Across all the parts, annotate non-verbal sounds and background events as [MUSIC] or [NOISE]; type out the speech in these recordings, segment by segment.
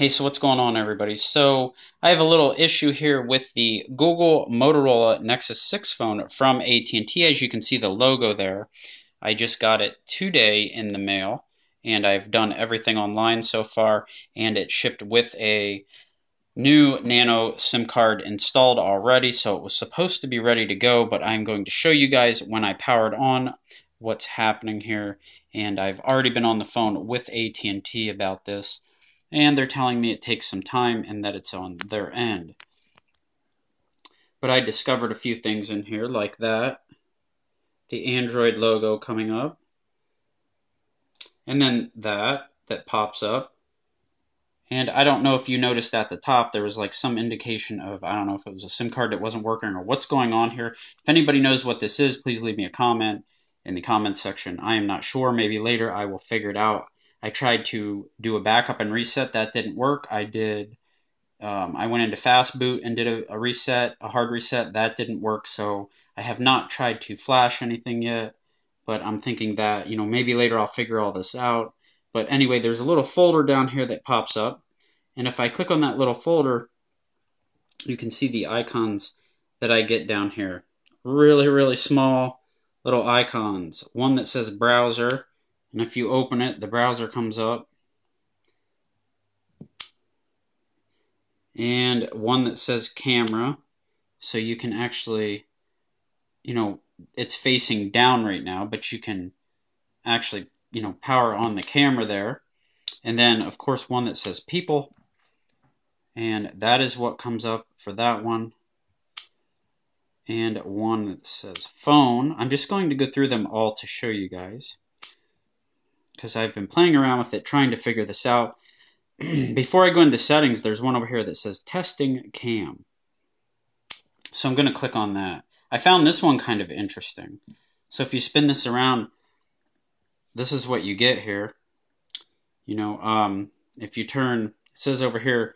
Hey, so what's going on, everybody? So I have a little issue here with the Google Motorola Nexus 6 phone from AT&T. As you can see the logo there, I just got it today in the mail, and I've done everything online so far, and it shipped with a new Nano SIM card installed already, so it was supposed to be ready to go, but I'm going to show you guys when I powered on what's happening here, and I've already been on the phone with AT&T about this and they're telling me it takes some time and that it's on their end. But I discovered a few things in here like that. The Android logo coming up. And then that, that pops up. And I don't know if you noticed at the top, there was like some indication of, I don't know if it was a SIM card that wasn't working or what's going on here. If anybody knows what this is, please leave me a comment in the comments section. I am not sure. Maybe later I will figure it out. I tried to do a backup and reset. That didn't work. I did. Um, I went into fast boot and did a, a, reset, a hard reset. That didn't work. So I have not tried to flash anything yet. But I'm thinking that you know maybe later I'll figure all this out. But anyway, there's a little folder down here that pops up, and if I click on that little folder, you can see the icons that I get down here. Really, really small little icons. One that says browser and if you open it, the browser comes up. And one that says camera. So you can actually, you know, it's facing down right now, but you can actually, you know, power on the camera there. And then, of course, one that says people. And that is what comes up for that one. And one that says phone. I'm just going to go through them all to show you guys because I've been playing around with it, trying to figure this out. [CLEARS THROAT] Before I go into settings, there's one over here that says testing cam. So I'm going to click on that. I found this one kind of interesting. So if you spin this around, this is what you get here. You know, um, if you turn, it says over here,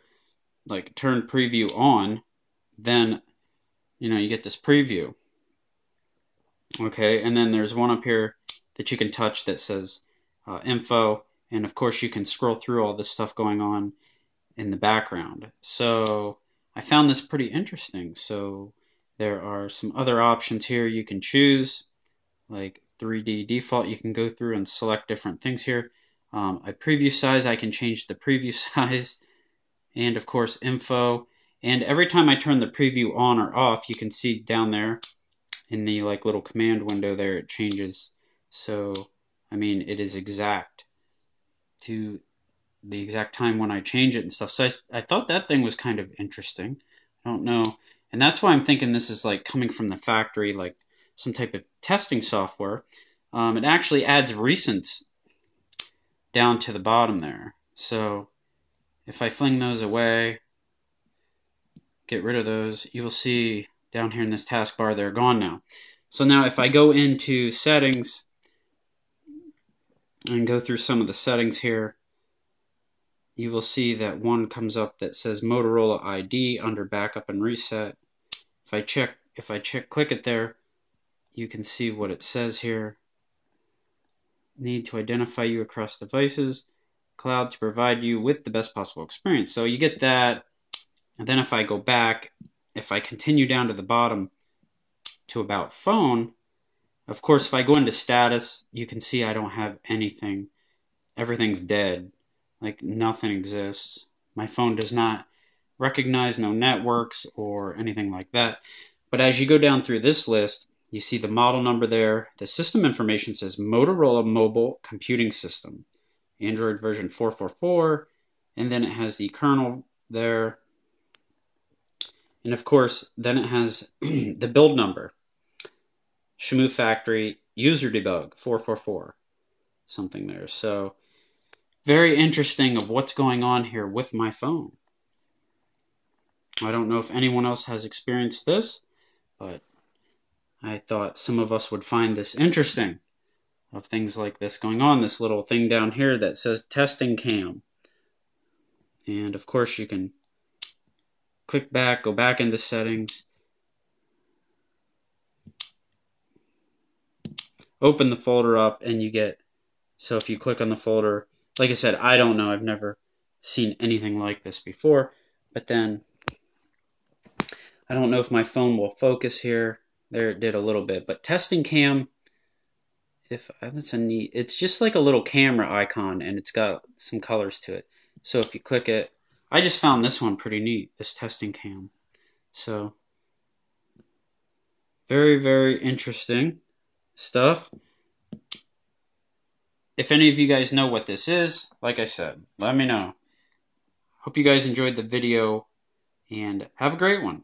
like turn preview on, then, you know, you get this preview. Okay, and then there's one up here that you can touch that says uh, info, and of course you can scroll through all this stuff going on in the background. So I found this pretty interesting. So there are some other options here you can choose, like 3D default. You can go through and select different things here. Um, a preview size, I can change the preview [LAUGHS] size, and of course info. And every time I turn the preview on or off, you can see down there in the like little command window there, it changes. So I mean, it is exact to the exact time when I change it and stuff. So I, I thought that thing was kind of interesting. I don't know. And that's why I'm thinking this is like coming from the factory, like some type of testing software. Um, it actually adds recent down to the bottom there. So if I fling those away, get rid of those, you will see down here in this taskbar, they're gone now. So now if I go into settings and go through some of the settings here, you will see that one comes up that says Motorola ID under backup and reset. If I check, if I check, click it there, you can see what it says here. Need to identify you across devices, cloud to provide you with the best possible experience. So you get that, and then if I go back, if I continue down to the bottom to about phone, of course, if I go into status, you can see I don't have anything. Everything's dead. Like nothing exists. My phone does not recognize no networks or anything like that. But as you go down through this list, you see the model number there. The system information says Motorola Mobile Computing System, Android version 444, and then it has the kernel there. And of course, then it has [CLEARS THROAT] the build number. Shamu Factory user debug 444 something there. So very interesting of what's going on here with my phone. I don't know if anyone else has experienced this, but I thought some of us would find this interesting of things like this going on. This little thing down here that says testing cam. And of course you can click back, go back into settings, open the folder up and you get so if you click on the folder like i said i don't know i've never seen anything like this before. But then I don't know if my phone will focus here. There it did a little bit, but testing cam. If uh, that's a neat, it's just like a little camera icon, and it's got some colors to it. So if you click it, I just found this one pretty neat. This testing cam. So very very interesting stuff. If any of you guys know what this is, like I said, let me know. Hope you guys enjoyed the video and have a great one.